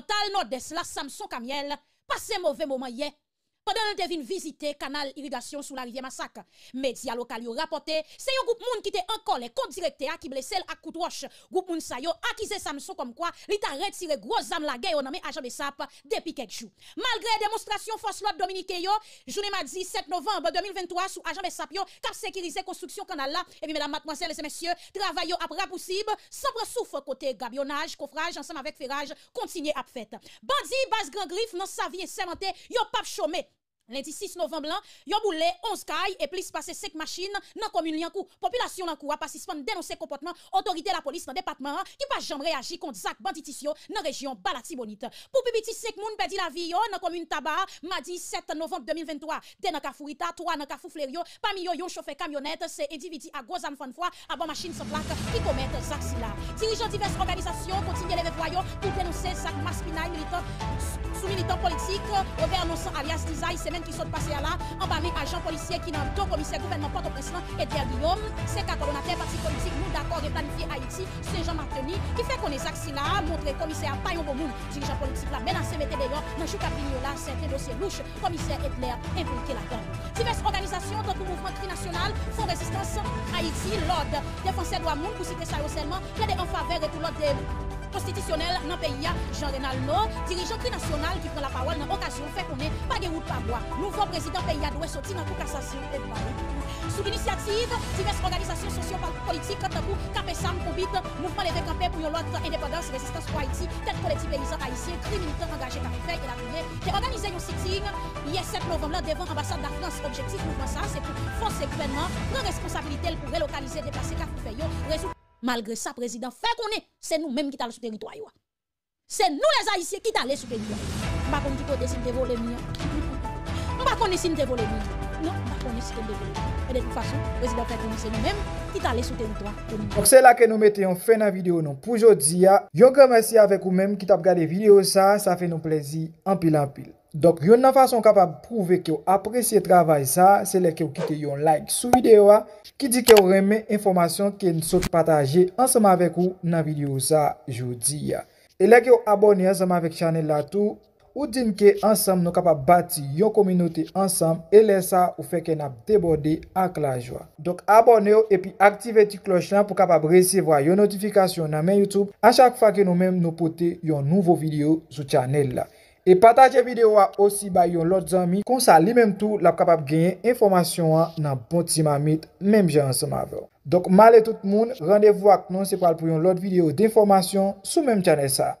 General Nordes la Samson Kamiel passe mauvais moment hier pendant que vin visiter canal irrigation sous la rivière Massacre, médias locaux rapporté, c'est un groupe moun qui était en colère contre directeur qui blessé à coup de. Groupe moun sa yo accusé Samson comme quoi, il t'a retiré gros âme la guerre nommé agent de SAP depuis quelques jours. Malgré démonstration force l'autre dominicain yo, journée mardi 7 novembre 2023 sous agent de SAP yo, cap sécuriser construction canal là. Et puis mesdames, mademoiselles et messieurs, travail yo après possible, sans souffle côté gabionnage, coffrage ensemble avec ferrage, continuer à faire. Bandi base grand griffe non sa vie sermenté, yo pas chômé. Lundi 6 novembre, yon boule 11 cailles et plus passé 5 machines dans la commune Liankou. Population Liankou a participé dénoncer comportement autorité la police dans le département qui pas jamais réagi contre Zak banditisio dans la région Balatibonite. Pour pipiti 5 moun perdu la vie dans la commune Tabar, mardi 7 novembre 2023, de dans Kafourita, 3 dans Kafou parmi yo yon chauffeur camionnette, c'est individu à Gozan Fanfoy à bon machine sans plaque qui commettent Zak Sila. Dirigeants diverses organisations continuent les voyons pour dénoncer Zak Maspina militant militant politique, Robert Nonsan alias Tizaï, semaine qui sont passées là, en bas agent policier qui dans le commissaire gouvernement Port-au-Prince, Edgar Guillaume, c'est coordonnateur parti politique, nous d'accord de planifier Haïti, c'est Jean Martini, qui fait qu'on est là, montrer commissaire Payon Bomoun, dirigeant politique là, menacé, mettez d'ailleurs, dans Capigno là, certains dossiers louches, commissaire Edler impliqué là-dedans. Diverses organisations, donc le mouvement cri national, font résistance Haïti, l'ordre, défenseur droit monde, pour citer ça seulement, plaide en faveur de tout l'ordre constitutionnel dans le pays, Jean-Renal No, dirigeant national qui prend la parole dans l'occasion fait qu'on est pas de route par bois. Nouveau président pays doit sortir dans la cassation et Sous l'initiative, diverses organisations socio-politiques comme KPSAM, Covid, Mouvement Levé Campé pour l'autre indépendance, résistance pour Haïti, tête collective paysan haïtien, cri militant engagé Café et la Guinée, qui organisé un sitting hier 7 novembre devant l'ambassade de la France. Objectif mouvement ça, c'est pour forcer le gouvernement, prendre responsabilité pour relocaliser, déplacer Café, Malgre sa, prezident, fè konè, se nou mèm ki talè sou teritoy wè. Se nou les Haitien ki talè sou teritoy wè. Mpa kon ki kote si mte vole mi an. Mpa kon si mte vole mi an. Non, mpa kon si mte vole mi an. E de tout fason, prezident fè konè, se nou mèm ki talè sou teritoy wè. Ok, se la ke nou mette yon fè nan video nou pou jodi ya. Yon komensi avèk ou mèm ki tap gade video sa, sa fè nou plezi anpil anpil. Donk yon nan fason kapab prouve ki yo apresye travay sa, se le ki yo kite yon like sou videyo a, ki di ki yo reme informasyon ki yon sot pataje ansama vek ou nan videyo sa jodi ya. E le ki yo abone ansama vek chanel la tou, ou din ki ansam nou kapab bati yon kominote ansam, e le sa ou feke nap debode ak la jwa. Donk abone yo epi aktive ti kloch lan pou kapab resevwa yon notifikasyon nan men YouTube a chak fa ki nou men nou pote yon nouvo video sou chanel la. E pataje videyo a osi bayon lot zami, konsa li menm tou la kapap genye informasyon an nan bon ti mamit menm jen ansama vew. Dok male tout moun, randevou ak non se pal pou yon lot videyo d'informasyon sou menm chanel sa.